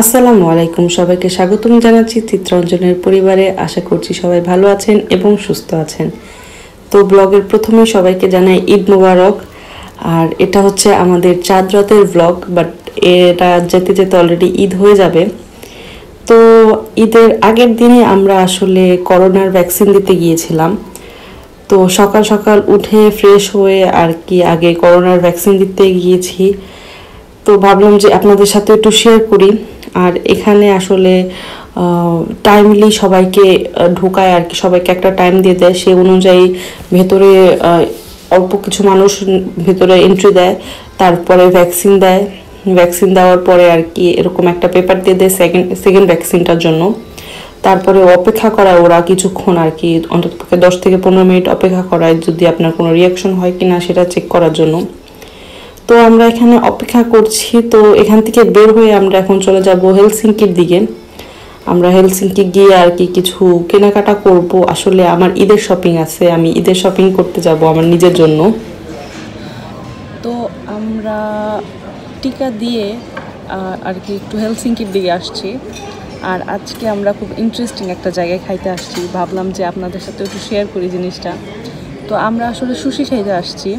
আসসালামু আলাইকুম। সবাইকে স্বাগতম জানাচ্ছি চিত্রাঞ্জনের পরিবারে। আশা করছি সবাই ভালো আছেন এবং সুস্থ আছেন। তো ব্লগের প্রথমে সবাইকে জানাই ঈদ মোবারক। আর এটা হচ্ছে আমাদের চাঁদ রাতের ব্লগ বাট এটা যেতে যেতে অলরেডি ঈদ হয়ে যাবে। তো ঈদের আগের দিনে আমরা আসলে করোনার ভ্যাকসিন দিতে গিয়েছিলাম। তো সকাল সকাল উঠে ফ্রেশ হয়ে আর কি আগে করোনার ভ্যাকসিন দিতে গিয়েছি। তো ভাবলাম যে আপনাদের সাথে একটু শেয়ার করি। আর এখানে আসলে টাইমলি সবাইকে ঢোকায় আর কি, সবাইকে একটা টাইম দিয়ে দেয়। সে অনুযায়ী ভেতরে অল্প কিছু মানুষ ভেতরে এন্ট্রি দেয়, তারপরে ভ্যাকসিন দেয়। ভ্যাকসিন দেওয়ার পরে আর কি এরকম একটা পেপার দিয়ে দেয় সেকেন্ড সেকেন্ড ভ্যাকসিনটার জন্য। তারপরে অপেক্ষা করায় ওরা কিছুক্ষণ আর কি, অন্তত দশ থেকে পনেরো মিনিট অপেক্ষা করায় যদি আপনার কোনো রিয়াকশন হয় কিনা সেটা চেক করার জন্য। তো আমরা এখানে অপেক্ষা করছি, তো এখান থেকে বের হয়ে আমরা এখন চলে যাব হেলসিঙ্কির দিকে। আমরা হেলসিঙ্কি গিয়ে আর কি কিছু কেনাকাটা করব। আসলে আমার ঈদের শপিং আছে, আমি ঈদের শপিং করতে যাব আমার নিজের জন্য। তো আমরা টিকা দিয়ে আর কি একটু হেলসিঙ্কির দিকে আসছি। আর আজকে আমরা খুব ইন্টারেস্টিং একটা জায়গায় খাইতে আসছি। ভাবলাম যে আপনাদের সাথে একটু শেয়ার করি জিনিসটা। তো আমরা আসলে সুশি খাইতে আসছি।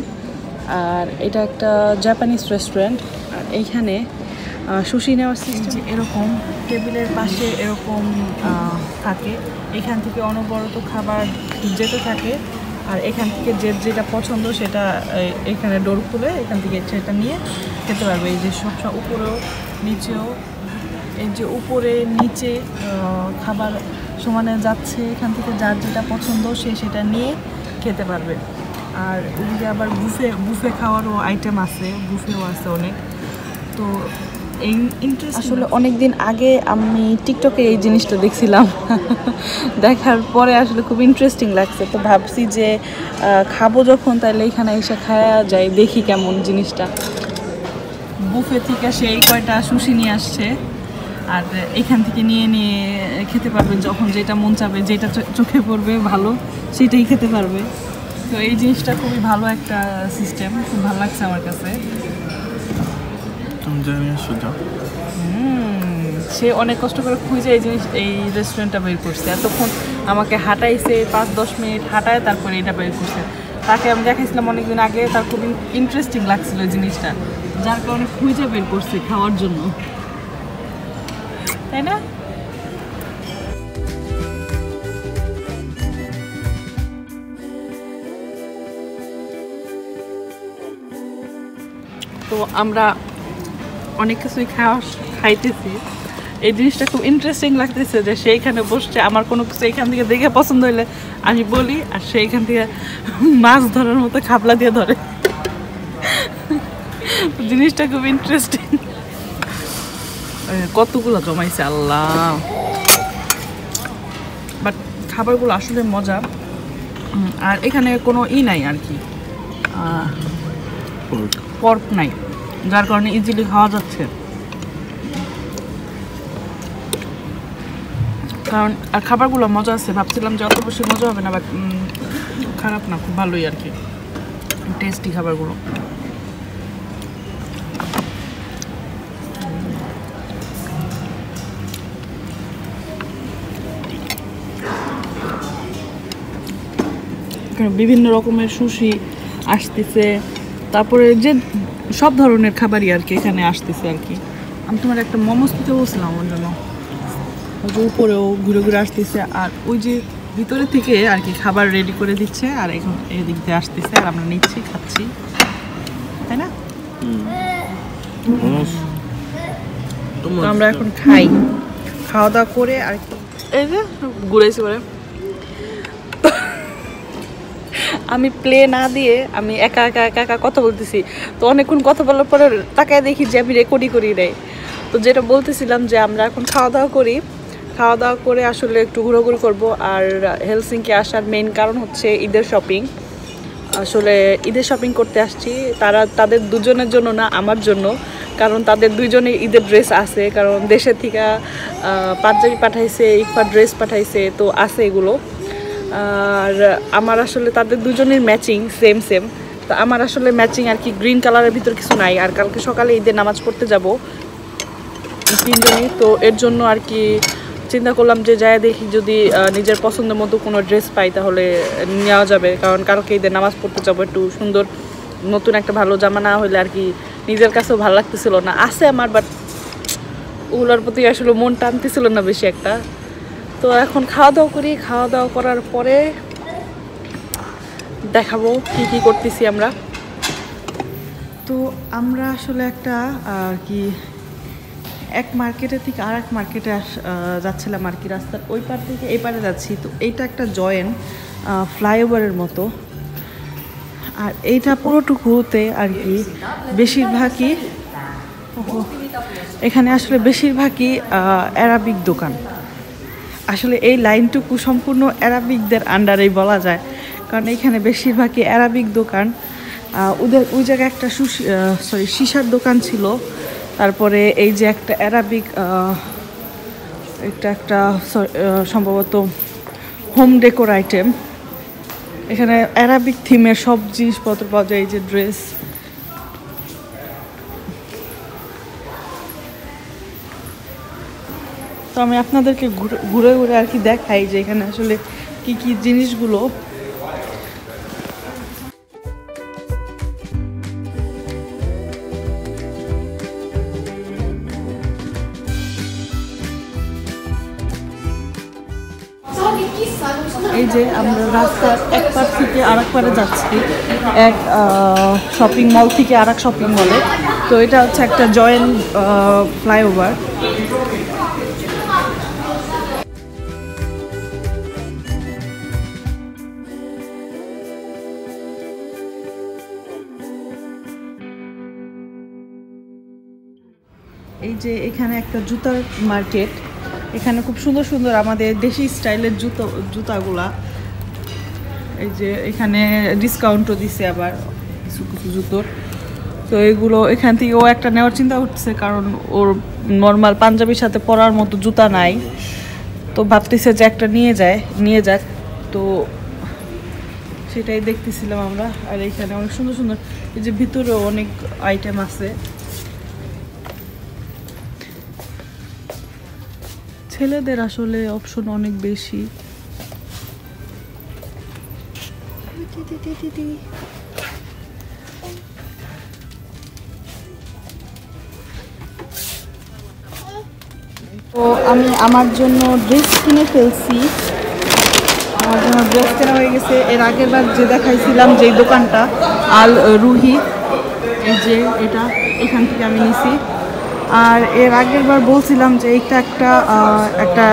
আর এটা একটা জাপানিজ রেস্টুরেন্ট আর এইখানে সুশি নেওয়ার সিস্টেম এরকম টেবিলের পাশে এরকম থাকে। এখান থেকে অনবরত খাবার যেতে থাকে। আর এখান থেকে যে যেটা পছন্দ সেটা এখানে ডোর খুলে এখান থেকে সেটা নিয়ে খেতে পারবে। এই যে সবসময় উপরেও নিচেও এই যে উপরে নিচে খাবার সমানে যাচ্ছে এখান থেকে যার যেটা পছন্দ সে সেটা নিয়ে খেতে পারবে। আর ওদিকে আবার বুফে বুফে খাওয়ারও আইটেম আছে বুফেও আছে অনেক। তো এই ইন্টারেস্ট আসলে অনেক দিন আগে আমি টিকটকে এই জিনিসটা দেখছিলাম। দেখার পরে আসলে খুব ইন্টারেস্টিং লাগছে। তো ভাবছি যে খাব যখন তাহলে এখানে এসে খাওয়া যায় দেখি কেমন জিনিসটা। বুফে থেকে সেই কয়টা সুশি নিয়ে আসছে আর এখান থেকে নিয়ে নিয়ে খেতে পারবে যখন যেটা মন চাবে যেটা চোখে পড়বে ভালো সেটাই খেতে পারবে। তো এই জিনিসটা খুবই ভালো একটা সিস্টেম খুব ভালো লাগছে আমার কাছে। সে অনেক কষ্ট করে খুঁজে এই জিনিস এই রেস্টুরেন্টটা বের করছে। এতক্ষণ আমাকে হাঁটাইছে পাঁচ দশ মিনিট হাঁটায় তারপরে এটা বের করছে। তাকে আমি দেখাইছিলাম অনেকদিন আগে তার খুব ইন্টারেস্টিং লাগছিল জিনিসটা। যার কারণে খুঁজে বের করছে খাওয়ার জন্য। তাই না? তো আমরা অনেক কিছুই খাওয়া খাইতেছি। এই জিনিসটা খুব ইন্টারেস্টিং লাগতেছে যে সেইখানে বসছে, আমার কোনো কিছু এখান থেকে দেখে পছন্দ হইলে আমি বলি, আর সেইখান থেকে মাছ ধরার মতো খাবলা দিয়ে ধরে। জিনিসটা খুব ইন্টারেস্টিং কতগুলো জমাইছে আল্লাহ। বাট খাবারগুলো আসলে মজা। আর এখানে কোনো ই নাই আর কি। পর্ক নাই, যার কারণে ইজিলি খাওয়া যাচ্ছে। কারণ, আর খাবারগুলো মজা আছে, ভাবছিলাম যে অত বেশি মজা হবে না বাট খারাপ না, খুব ভালোই আর কি। টেস্টি খাবারগুলো। বিভিন্ন রকমের সুশি আসতেছে। তারপরে যে সব ধরনের খাবারই আর কি এখানে আসতেছে আর কি। আমি তোমার একটা মোমোস খেতে বলছিলাম আমার জন্য। ওই যে উপরেও ঘুরে ঘুরে আসতেছে আর ওই যে ভিতরে থেকে আর কি খাবার রেডি করে দিচ্ছে আর এখন এদিক দিয়ে আসতেছে আর আমরা নিচ্ছি খাচ্ছি। তাই না? তো আমরা এখন খাই। খাওয়া দাওয়া করে আর কি এই যে ঘুরেছি পরে আমি প্লে না দিয়ে আমি একা একা একা একা কথা বলতেছি। তো অনেকক্ষণ কথা বলার পরে তাকায় দেখি যে আমি রেকর্ডই করি নেই। তো যেটা বলতেছিলাম যে আমরা এখন খাওয়া দাওয়া করি। খাওয়া দাওয়া করে আসলে একটু ঘোরাঘুরি করব। আর হেলসিংকে আসার মেইন কারণ হচ্ছে ঈদের শপিং আসলে ঈদের শপিং করতে আসছি। তারা, তাদের দুজনের জন্য না, আমার জন্য। কারণ তাদের দুইজনে ঈদের ড্রেস আছে। কারণ দেশের থেকে পাঞ্জাবি পাঠাইছে ইকফা ড্রেস পাঠাইছে, তো আছে এগুলো। আর আমার আসলে তাদের দুজনের ম্যাচিং সেম সেম তো আমার আসলে ম্যাচিং আর কি গ্রিন কালারের ভিতর কিছু নাই। আর কালকে সকালে ঈদের নামাজ পড়তে যাব। তিনজনই। তো এর জন্য আর কি চিন্তা করলাম যে যাই দেখি যদি নিজের পছন্দের মতো কোনো ড্রেস পাই তাহলে নেওয়া যাবে। কারণ কালকে ঈদের নামাজ পড়তে যাব একটু সুন্দর, নতুন একটা ভালো জামা না হলে আর কি নিজের কাছেও ভালো লাগতেছিল না। আছে আমার বাট ওগুলোর প্রতি আসলে মন টানতেছিল না বেশি একটা। তো এখন খাওয়া দাওয়া করি। খাওয়া দাওয়া করার পরে দেখাবো কি কি করতেছি আমরা। তো আমরা আসলে একটা, আর কি, এক মার্কেটের থেকে আর এক মার্কেটে যাচ্ছিলাম আর কি রাস্তার ওই পার থেকে এই পারে যাচ্ছি। তো এইটা একটা জয়েন ফ্লাইওভারের মতো। আর এইটা পুরোটুকুতে আর কি বেশিরভাগই এখানে আসলে বেশিরভাগই অ্যারাবিক দোকান। আসলে এই লাইনটুকু সম্পূর্ণ অ্যারাবিকদের আন্ডারেই বলা যায়। কারণ এখানে বেশিরভাগই অ্যারাবিক দোকান। ওদের ওই জায়গায় একটা সুশি সরি সিসার দোকান ছিল। তারপরে এই যে একটা অ্যারাবিক এটা একটা সম্ভবত হোম ডেকোর আইটেম। এখানে অ্যারাবিক থিমের সব জিনিসপত্র পাওয়া যায়, এই যে ড্রেস। তো আমি আপনাদেরকে ঘুরে ঘুরে আর কি দেখাই যে এখানে আসলে কি কি জিনিসগুলো। এই যে আমরা রাস্তার এক পার থেকে আর এক পারে যাচ্ছি, এক শপিং মল থেকে আর এক শপিং মলে তো এটা হচ্ছে একটা জয়েন্ট ফ্লাইওভার এই যে এখানে একটা জুতার মার্কেট। এখানে খুব সুন্দর সুন্দর আমাদের দেশি স্টাইলের জুতো, জুতাগুলা। এই যে এখানে ডিসকাউন্টও দিছে আবার কিছু কিছু জুতোর তো এগুলো এখান থেকে ও একটা নেওয়ার চিন্তা করতেছে, কারণ ওর নর্মাল পাঞ্জাবির সাথে পরার মতো জুতা নাই। তো ভাবতেছে যে একটা নিয়ে যায়, নিয়ে যাক। তো সেটাই দেখতেছিলাম আমরা। আর এখানে অনেক সুন্দর সুন্দর। এই যে ভিতরেও অনেক আইটেম আছে। ছেলেদের আসলে অপশন অনেক বেশি। তো আমি আমার জন্য ড্রেস কিনে ফেলছি। আমার জন্য ড্রেস কেনা হয়ে গেছে। এর আগের বার যে দেখাইছিলাম যেই দোকানটা আল রুহি এই যে এটা, এখান থেকে আমি নিছি। আর এর আগের বার বলছিলাম যে এটা একটা একটা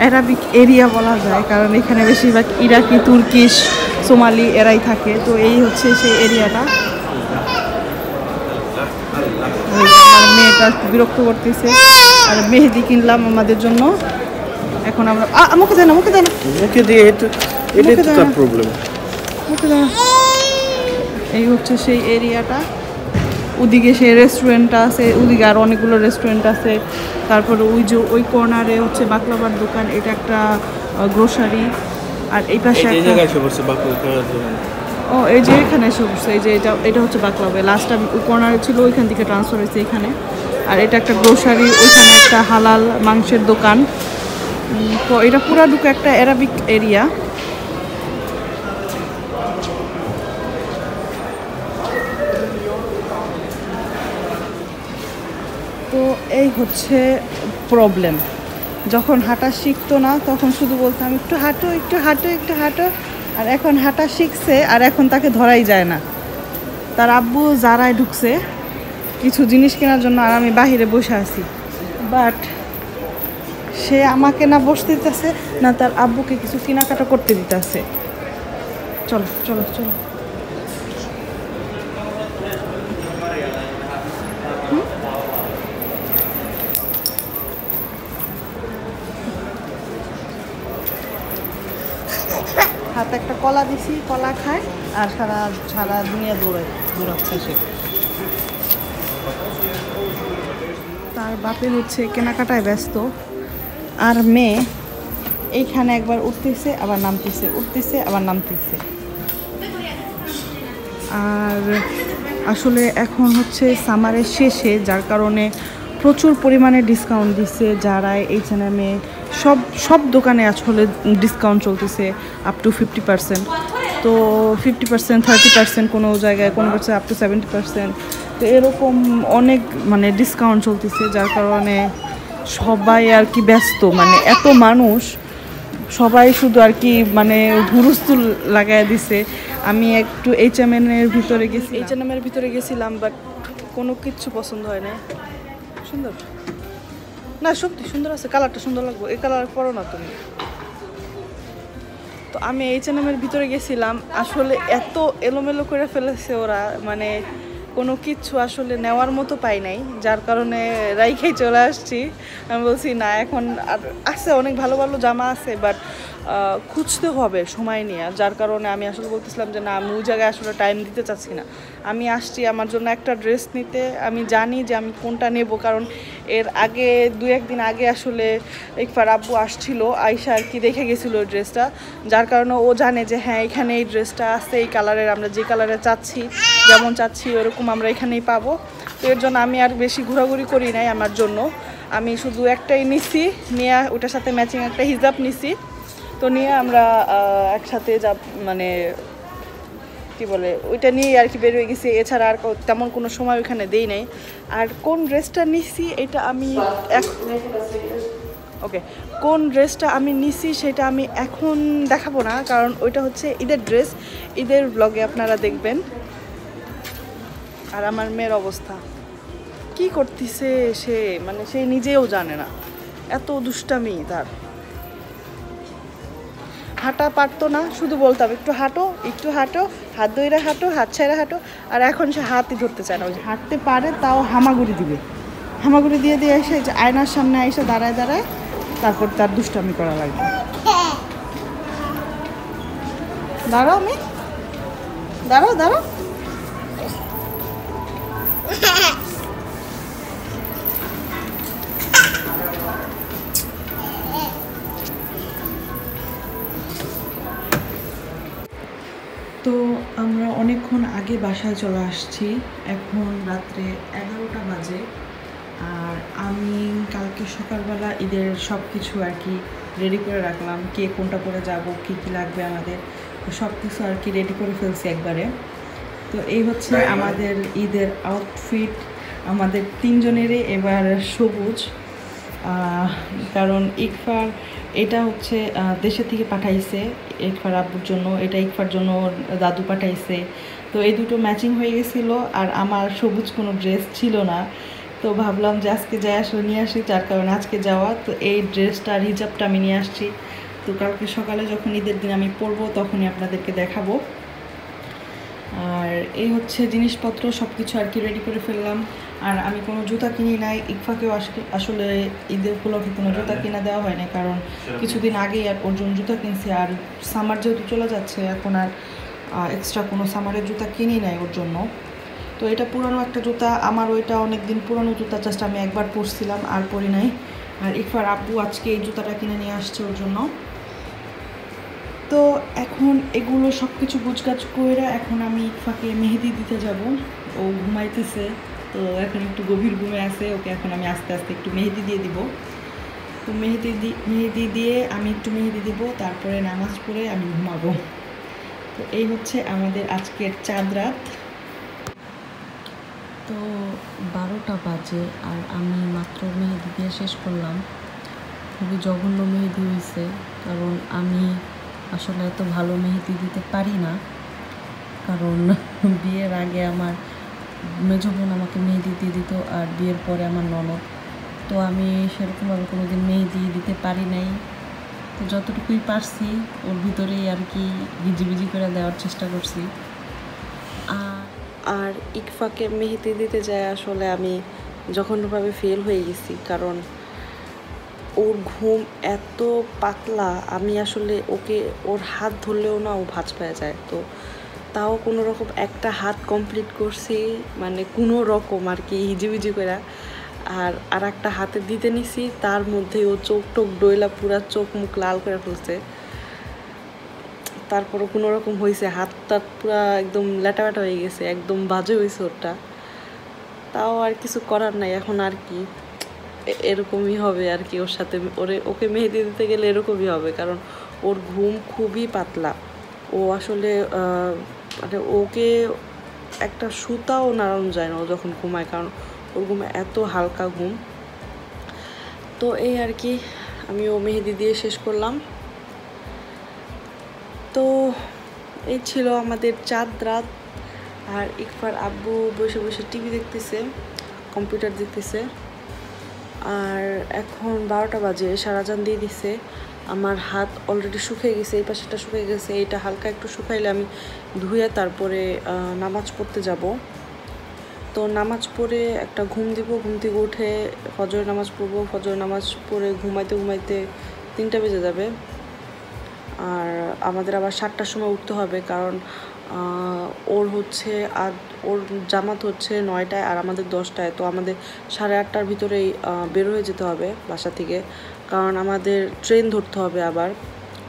অ্যারাবিক এরিয়া বলা যায় কারণ এখানে বেশিরভাগ ইরাকি তুর্কিশ সোমালি এরাই থাকে। তো এই হচ্ছে সেই এরিয়াটা মেয়েটা বিরক্ত করতেছে। আর মেহেদি কিনলাম আমাদের জন্য। এখন আমরা দেন আমাকে দেন মুখে দিয়ে এটা এটাই প্রবলেম আমাকে দেন এই হচ্ছে সেই এরিয়াটা ওদিকে সে রেস্টুরেন্টটা আছে ওদিকে আর অনেকগুলো রেস্টুরেন্ট আছে। তারপরে ওই যে ওই কর্নারে হচ্ছে বাকলাবার দোকান এটা একটা গ্রোসারি আর এই পাশে ও এই যে এখানে এসে বসছে এই যে এটা এটা হচ্ছে বাকলাবে লাস্ট আমি ওই কর্নারে ছিল ওইখান থেকে ট্রান্সফার হয়েছে এখানে। আর এটা একটা গ্রোসারি ওইখানে একটা হালাল মাংসের দোকান। তো এটা পুরা ঢুকে একটা অ্যারাবিক এরিয়া তো এই হচ্ছে প্রবলেম যখন হাঁটা শিখতো না, তখন শুধু বলতাম, একটু হাঁটো একটু হাঁটো একটু হাঁটো। আর এখন হাঁটা শিখছে, আর এখন তাকে ধরাই যায় না। তার আব্বু যারায় ঢুকছে, কিছু জিনিস কেনার জন্য, আর আমি বাহিরে বসে আছি। বাট সে আমাকে না বসতে দিতেছে, না তার আব্বুকে কিছু কেনাকাটা করতে দিতেছে। চলো চলো চলো। হাতে একটা কলা দিছি, কলা খায় আর সারা সারা দুনিয়া দৌড়ায়, দৌড়াচ্ছে সে। তার বাপে হচ্ছে কেনাকাটায় ব্যস্ত, আর মেয়ে এইখানে একবার উঠতেছে, আবার নামতেছে, উঠতেছে, আবার নামতেছে। আর আসলে এখন হচ্ছে সামারের শেষে, যার কারণে প্রচুর পরিমাণে ডিসকাউন্ট দিচ্ছে যারা এইচ এন এমে সব সব দোকানে আসলে ডিসকাউন্ট চলতেছে আপ টু ফিফটি পার্সেন্ট তো ফিফটি পার্সেন্ট থার্টি পার্সেন্ট কোনো জায়গায়, কোনো percent up to seventy percent তো এরকম অনেক মানে ডিসকাউন্ট চলতেছে যার কারণে সবাই আর কি ব্যস্ত। মানে এত মানুষ, সবাই শুধু আর কি মানে হুরুস্তুল লাগাই দিছে। আমি একটু এইচ এম এর ভিতরে গেছি এইচ এম এর ভিতরে গেছিলাম বাট কোনো কিচ্ছু পছন্দ হয় না সুন্দর। না, সত্যি সুন্দর আছে কালারটা সুন্দর লাগবে। এই কালার পরো না তুমি। তো আমি এইচ এন এর ভিতরে গেছিলাম, আসলে এত এলোমেলো করে ফেলেছে ওরা মানে কোনো কিচ্ছু আসলে নেওয়ার মতো পাই নাই, যার কারণে রাইখেই চলে আসছি। আমি বলছি, না, এখন আর আছে, অনেক ভালো ভালো জামা আছে বাট খুঁজতে হবে সময় নিয়ে। যার কারণে আমি আসলে বলতেছিলাম যে, না, আমি ওই জায়গায় আসলে টাইম দিতে চাচ্ছি না। আমি আসছি আমার জন্য একটা ড্রেস নিতে। আমি জানি যে আমি কোনটা নেব, কারণ এর আগে দু একদিন আগে আসলে একবার আব্বু আসছিল আয়সা আর কি দেখে গেছিল ওই ড্রেসটা যার কারণে ও জানে যে হ্যাঁ এখানে এই ড্রেসটা আছে, এই কালারের আমরা যে কালারে চাচ্ছি, যেমন চাচ্ছি, ওরকম আমরা এখানেই পাবো। তো এর জন্য আমি আর বেশি ঘোরাঘুরি করি নাই আমার জন্য। আমি শুধু একটাই নিছি, নিয়ে ওটার সাথে ম্যাচিং একটা হিজাব নিছি। তো নিয়ে আমরা একসাথে যা মানে কি বলে, ওইটা নিয়েই আর কি বের হয়ে গেছি। এছাড়া আর তেমন কোনো সময় ওইখানে দেই নাই। আর কোন ড্রেসটা নিছি এটা আমি ওকে, কোন ড্রেসটা আমি নিছি সেটা আমি এখন দেখাবো না, কারণ ওইটা হচ্ছে ঈদের ড্রেস। ঈদের ব্লগে আপনারা দেখবেন। আর আমার মেয়ের অবস্থা। কি করতেছে সে? মানে সে নিজেও জানে না। এত দুষ্টামি তার। হাঁটা পারতো না, শুধু বলতাম, একটু হাঁটো একটু হাঁটো, হাত ধইরা হাঁটো, হাত ছাইরা হাঁটো। আর এখন সে হাতই ধরতে চায় না, ওই হাঁটতে পারে তাও হামাগুড়ি দিবে। হামাগুড়ি দিয়ে দিয়ে এসে যে আয়নার সামনে এসে দাঁড়ায় দাঁড়ায়, তারপর তার দুষ্টামি করা লাগবে। দাঁড়াও আমি দাঁড়াও দাঁড়াও। আমরা অনেকক্ষণ আগে বাসায় চলে আসছি। এখন রাত্রে এগারোটা বাজে। আর আমি কালকে সকালবেলা ঈদের সব কিছু আর কি রেডি করে রাখলাম। কে কোনটা করে যাব কী কী লাগবে আমাদের। তো সব কিছু আর কি রেডি করে ফেলছি একবারে। তো এই হচ্ছে আমাদের ঈদের আউটফিট আমাদের তিনজনেরই এবার সবুজ। কারণ ইকফার, এটা হচ্ছে দেশে থেকে পাঠাইছে ইকফার আব্বুর জন্য, এটা ইকফার জন্য দাদু পাঠাইছে। তো এই দুটো ম্যাচিং হয়ে গেছিল আর আমার সবুজ কোনো ড্রেস ছিল না। তো ভাবলাম যে আজকে যাই আসলে নিয়ে আসি, যার কারণে আজকে যাওয়া। তো এই ড্রেসটা আর হিজাবটা আমি নিয়ে আসছি। তো কালকে সকালে যখন ঈদের দিন আমি পরবো, তখনই আপনাদেরকে দেখাবো। আর এই হচ্ছে জিনিসপত্র সব কিছু আর কি রেডি করে ফেললাম। আর আমি কোনো জুতা কিনি নাই ইকফাকেও আস- আসলে ঈদের উপলক্ষে কোনো জুতা কিনা দেওয়া হয় না কারণ কিছুদিন আগেই আর ওর জন্য জুতা কিনছি আর সামার যেহেতু চলে যাচ্ছে এখন আর এক্সট্রা কোনো সামারের জুতা কিনি নাই ওর জন্য। তো এটা পুরানো একটা জুতা আমার ওইটা অনেক দিন পুরানো জুতা জাস্ট আমি একবার পরছিলাম আর পরি নাই। আর ইকফার আব্বু আজকে এই জুতাটা কিনে নিয়ে আসছে ওর জন্য। তো এখন এগুলো সব কিছু গুছগাছ করে এখন আমি ইকফাকে মেহেদি দিতে যাব। ও ঘুমাইতেছে, তো এখন একটু গভীর ঘুমে আছে, ওকে এখন আমি আস্তে আস্তে একটু মেহেদি দিয়ে দিব। তো মেহেদি দি- মেহেদি দিয়ে আমি একটু মেহেদি দিব, তারপরে নামাজ পড়ে আমি ঘুমাবো। তো এই হচ্ছে আমাদের আজকের চাঁদ রাত। তো বারোটা বাজে আর আমি মাত্র মেহেদি দিয়ে শেষ করলাম। খুবই জঘন্য মেহেদি হয়েছে কারণ আমি আসলে এত ভালো মেহেদি দিতে পারি না। কারণ বিয়ের আগে আমার মেজো বোন আমাকে মেহেদি দিয়ে দিত আর বিয়ের পরে আমার ননদ। তো আমি সেরকমভাবে কোনো দিন মেহেদি দিতে পারি নাই। তো যতটুকুই পারছি, ওর ভিতরেই আর কি ভিজি করে দেওয়ার চেষ্টা করছি। আর ইকফাকে মেহেদি দিতে যায় আসলে আমি জঘন্যভাবে ফেল হয়ে গেছি, কারণ ওর ঘুম এত পাতলা, আমি আসলে ওকে, ওর হাত ধরলেও না ও ভাঁজ পেয়ে যায়। তো তাও কোনো রকম একটা হাত কমপ্লিট করছি মানে কোনো রকম আর কি, হিজিবিজি করে। আর আর একটা হাতে দিতে নিছি, তার মধ্যে ও চোখ টোক ডইলা পুরা চোখ মুখ লাল করে ফেলছে। তারপরও কোনো রকম হয়েছে হাত টাত পুরা একদম ল্যাটাব্যাটা হয়ে গেছে, একদম বাজে হয়েছে ওটা তাও আর কিছু করার নাই, এখন আর কি। এরকমই হবে আর কি ওর সাথে। ওরে, ওকে মেহেদি দিতে গেলে এরকমই হবে, কারণ ওর ঘুম খুবই পাতলা। ও আসলে মানে ওকে একটা সুতাও নাড়ানো যায় না ও যখন ঘুমায়, কারণ ওর ঘুম এত হালকা ঘুম। তো এই আর কি আমি ও মেহেদি দিয়ে শেষ করলাম। তো এই ছিল আমাদের চাঁদ রাত, আর ইকফার আব্বু বসে বসে টিভি দেখতেছে, কম্পিউটার দেখতেছে। আর এখন বারোটা বাজে, সারাজান দিয়ে দিছে। আমার হাত অলরেডি শুকিয়ে গেছে, এই পাশেটা শুকিয়ে গেছে, এইটা হালকা একটু শুকাইলে আমি ধুয়ে তারপরে নামাজ পড়তে যাব। তো নামাজ পড়ে একটা ঘুম দিব, ঘুম থেকে উঠে ফজর নামাজ পড়ব ফজর নামাজ পড়ে ঘুমাইতে ঘুমাইতে তিনটা বেজে যাবে। আর আমাদের আবার সাতটার সময় উঠতে হবে, কারণ ওর হচ্ছে আর ওর জামাত হচ্ছে নয়টায় আর আমাদের দশটায়। তো আমাদের সাড়ে আটটার ভিতরেই বের হয়ে যেতে হবে বাসা থেকে। কারণ আমাদের ট্রেন ধরতে হবে আবার।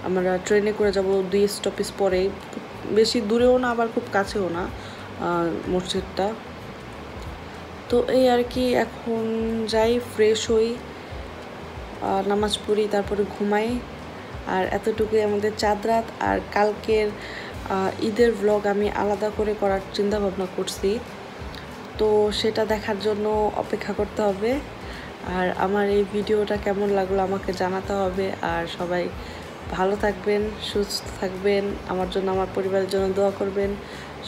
আমরা ট্রেনে করে যাব দুই স্টপেজ খুব বেশি দূরেও না, আবার খুব কাছেও না মসজিদটা। তো এই আর কি, এখন যাই ফ্রেশ হই নামাজ পড়ি, তারপরে ঘুমাই। আর এতটুকুই আমাদের চাঁদ রাত। আর কালকের ঈদের ব্লগ আমি আলাদা করে করার চিন্তা ভাবনা করছি। তো সেটা দেখার জন্য অপেক্ষা করতে হবে। আর আমার এই ভিডিওটা কেমন লাগল আমাকে জানাতে হবে। আর সবাই ভালো থাকবেন, সুস্থ থাকবেন। আমার জন্য, আমার পরিবারের জন্য দোয়া করবেন।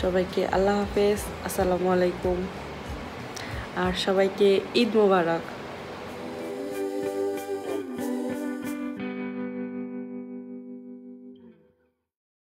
সবাইকে আল্লাহ হাফেজ। আসসালামু আলাইকুম। আর সবাইকে ঈদ মোবারক।